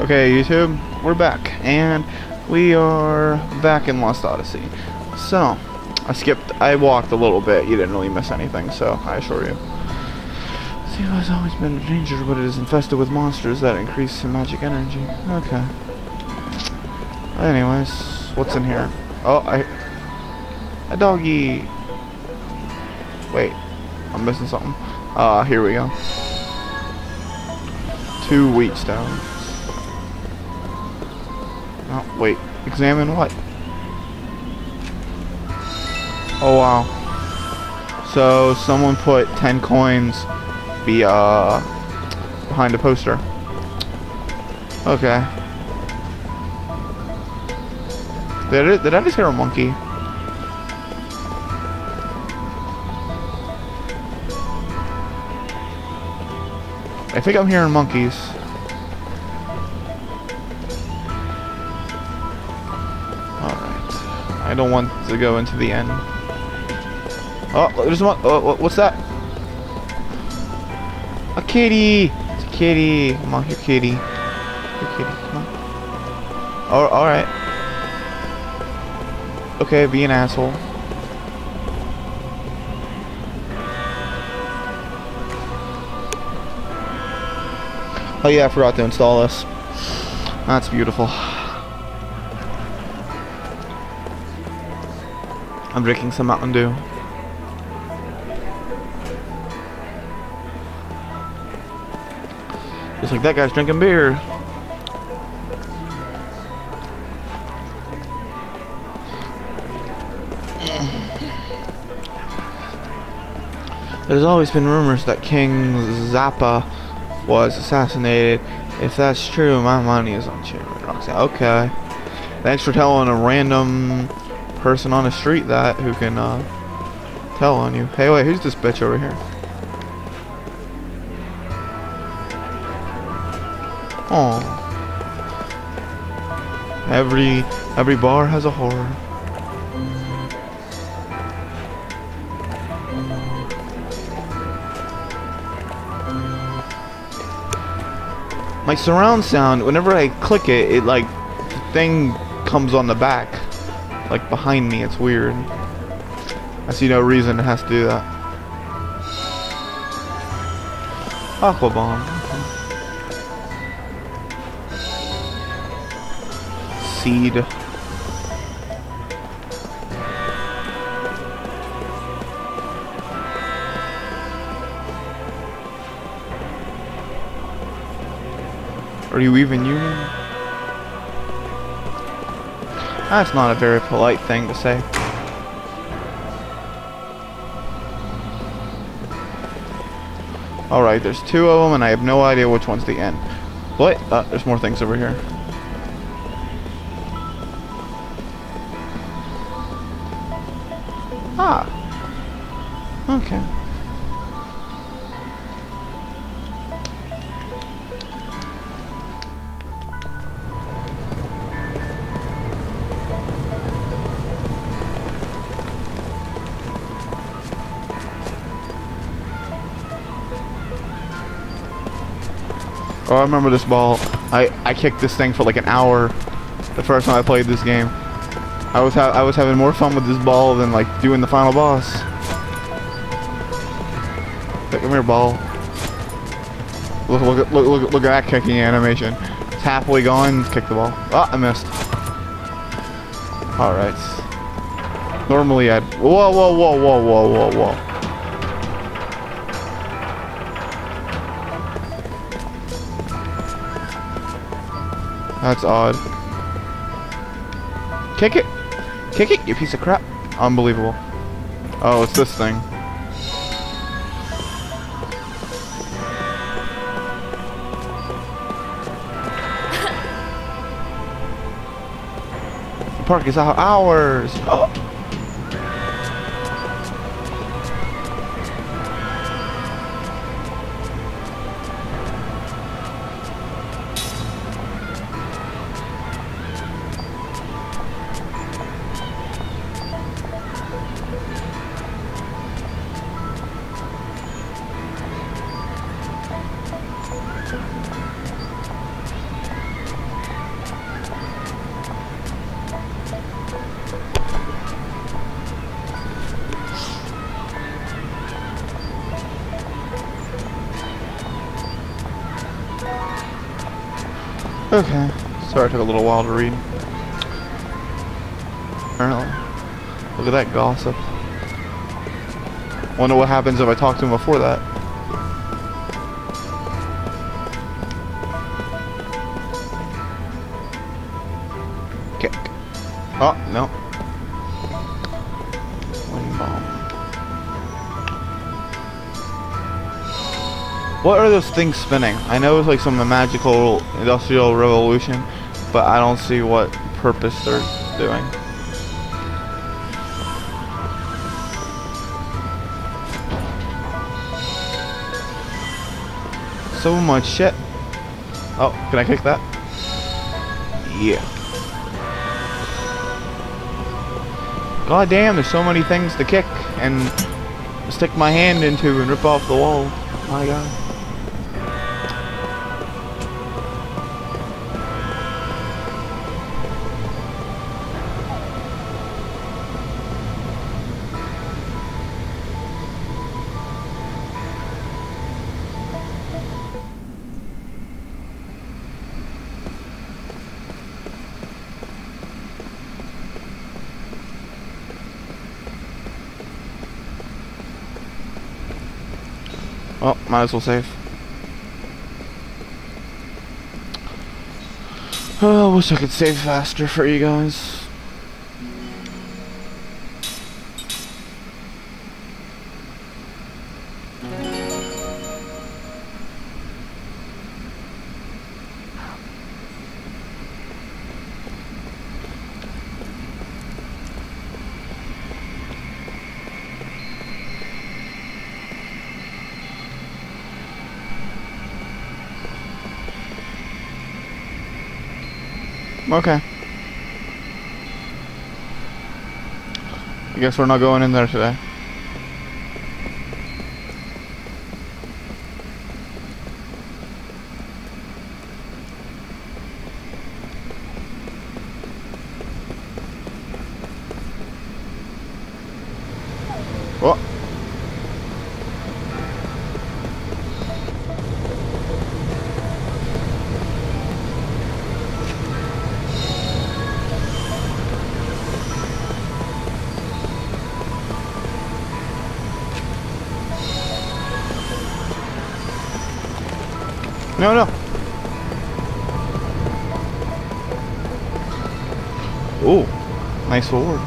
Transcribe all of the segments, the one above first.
Okay, YouTube, we're back, and we are back in Lost Odyssey. So, I skipped, I walked a little bit, you didn't really miss anything, so I assure you. Sea has always been a danger, but it is infested with monsters that increase in magic energy. Okay. Anyways, what's in here? Oh, I... A doggy! Wait, I'm missing something. Ah, uh, here we go. Two wheat stones. Wait. Examine what? Oh, wow. So, someone put 10 coins be, uh, behind a poster. Okay. Did, it, did I just hear a monkey? I think I'm hearing monkeys. I don't want to go into the end. Oh, there's one. Oh, what's that? A kitty! It's a kitty. Come on, here, kitty. Kitty. Come on. Oh, alright. Okay, be an asshole. Oh yeah, I forgot to install this. That's beautiful. I'm drinking some Mountain Dew. Just like that guy's drinking beer. There's always been rumors that King Zappa was assassinated. If that's true, my money is on Chairman Roxanne. Okay. Thanks for telling a random person on the street that who can uh, tell on you. Hey, wait, who's this bitch over here? Oh. Every every bar has a horror. My surround sound, whenever I click it, it like, the thing comes on the back like behind me. It's weird. I see no reason it has to do that. Aqua bomb. Seed. Are you even human? That's not a very polite thing to say. Alright, there's two of them and I have no idea which one's the end. But, uh, there's more things over here. Oh, I remember this ball. I, I kicked this thing for like an hour the first time I played this game. I was I was having more fun with this ball than like doing the final boss. Come here, ball. Look, look, look, look, look at that kicking animation. It's halfway gone, kick the ball. Oh, I missed. Alright. Normally I'd... Whoa, whoa, whoa, whoa, whoa, whoa, whoa. That's odd. Kick it! Kick it, you piece of crap. Unbelievable. Oh, it's this thing. the park is out hours! Oh. Okay. Sorry it took a little while to read. Apparently. Look at that gossip. Wonder what happens if I talk to him before that. Kick. Oh, no. What are those things spinning? I know it's like some magical industrial revolution, but I don't see what purpose they're doing. So much shit. Oh, can I kick that? Yeah. God damn, there's so many things to kick and stick my hand into and rip off the wall. My god. Well, might as well save. Oh, I wish I could save faster for you guys. Okay. I guess we're not going in there today. No, no. Ooh, nice sword.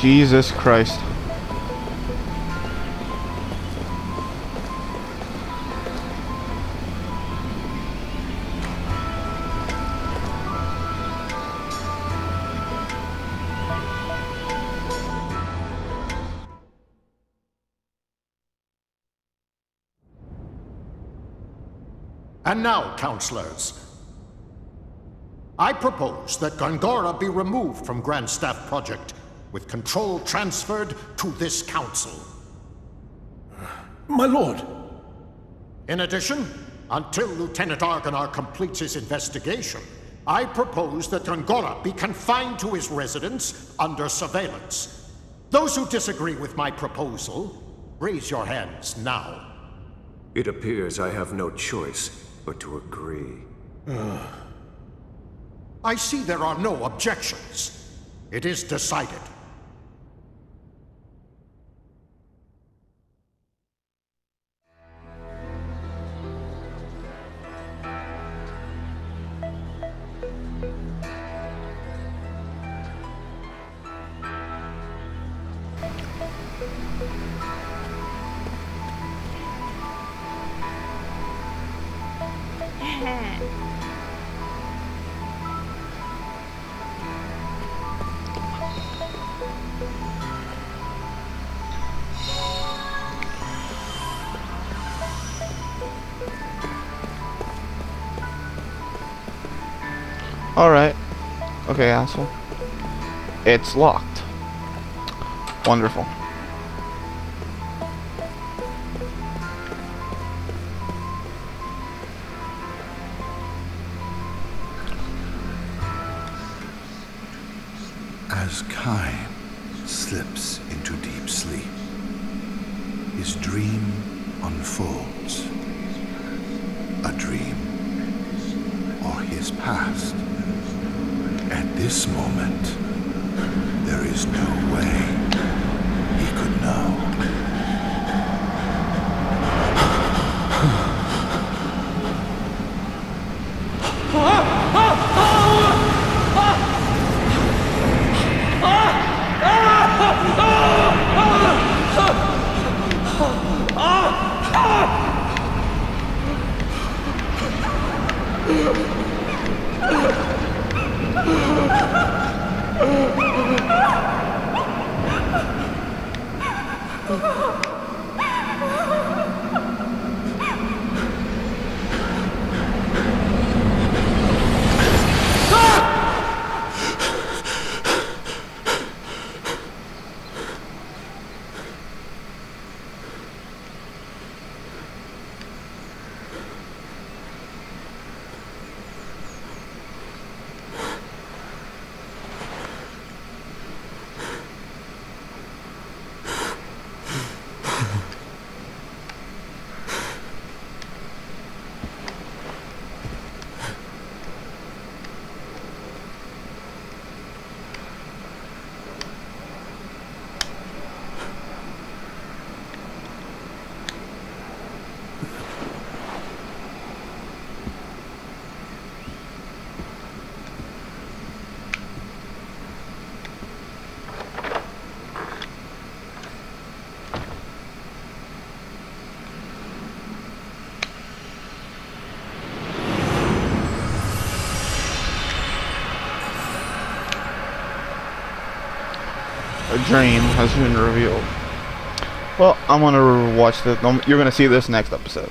Jesus Christ. And now, councillors, I propose that Gongora be removed from Grand Staff Project, with control transferred to this council. My lord, In addition, until Lieutenant Argonar completes his investigation, I propose that Gongora be confined to his residence under surveillance. Those who disagree with my proposal, raise your hands now. It appears I have no choice but to agree. I see there are no objections. It is decided. Alright. Okay, asshole. It's locked. Wonderful. As Kaim slips into deep sleep, his dream unfolds. A dream or his past. At this moment, there is no way he could know. A dream has been revealed. Well, I'm gonna watch this. Um, you're gonna see this next episode.